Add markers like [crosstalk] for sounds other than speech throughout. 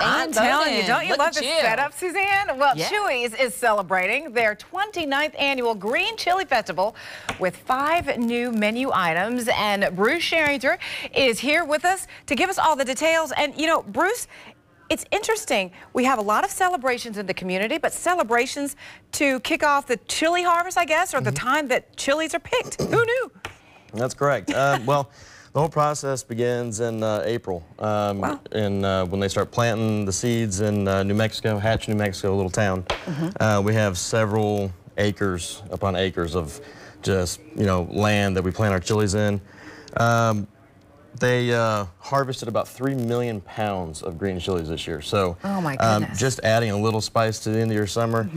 I'm telling you, don't you Look love the you. setup, Suzanne? Well, Yeah. Chuy's is celebrating their 29th annual Green Chile Festival with five new menu items. And Bruce Sherringer is here with us to give us all the details. And, you know, Bruce, it's interesting. We have a lot of celebrations in the community, but celebrations to kick off the chili harvest, I guess, or the Mm-hmm. time that chilies are picked. Who knew? That's correct. Uh, well, the whole process begins in uh, April, um, Wow. in, uh, when they start planting the seeds in uh, New Mexico, Hatch, New Mexico, a little town. Mm-hmm. Uh, we have several acres upon acres of just, you know, land that we plant our chilies in. Um, they uh, harvested about 3 million pounds of green chilies this year. So Oh, my um, just adding a little spice to the end of your summer,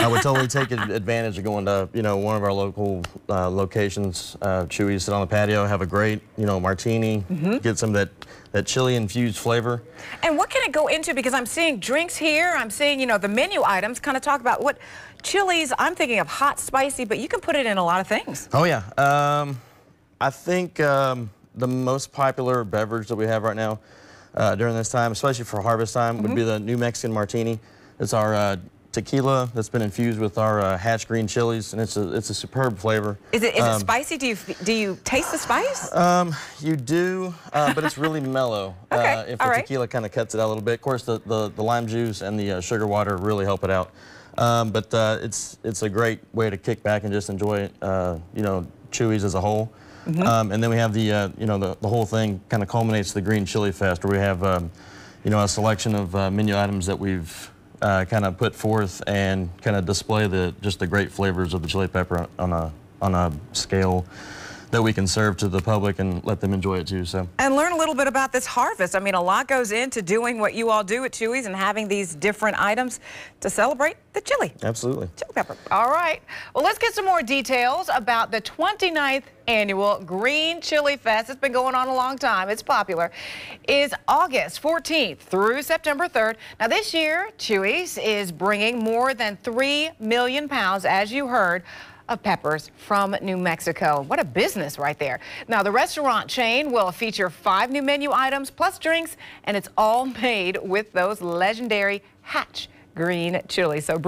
I would totally take advantage of going to, you know, one of our local uh, locations, uh, Chuy, sit on the patio, have a great, you know, martini, get some of that, that chili infused flavor. And what can it go into? Because I'm seeing drinks here. I'm seeing, you know, the menu items kind of talk about what chilies. I'm thinking of hot, spicy, but you can put it in a lot of things. Oh yeah, um, I think um, the most popular beverage that we have right now uh, during this time, especially for harvest time, would be the New Mexican Martini. It's our uh, tequila that's been infused with our uh, hatch green chilies, and it's a it's a superb flavor. Is it is Um, it spicy? Do you do you taste the spice? Um, you do, uh, but it's really mellow. [laughs] Okay, uh, if all the right. tequila kind of cuts it out a little bit. Of course, the, the, the lime juice and the uh, sugar water really help it out. Um, but uh, it's it's a great way to kick back and just enjoy, uh, you know, Chuy's as a whole. Mm-hmm. Um, and then we have the, uh, you know, the, the whole thing kind of culminates the Green Chile Fest, where we have, um, you know, a selection of uh, menu items that we've uh, kind of put forth and kind of display the just the great flavors of the chili pepper on a on a scale that we can serve to the public and let them enjoy it too. So. And learn a little bit about this harvest. I mean, a lot goes into doing what you all do at Chuy's and having these different items to celebrate the chili. Absolutely. Chili pepper. All right. Well, let's get some more details about the 29th annual Green Chile Fest. It's been going on a long time. It's popular. Is August 14th through September 3rd. Now, this year, Chuy's is bringing more than 3 million pounds, as you heard, of peppers from New Mexico. What a business right there. Now, the restaurant chain will feature five new menu items plus drinks, and it's all [laughs] made with those legendary Hatch green chilies. So,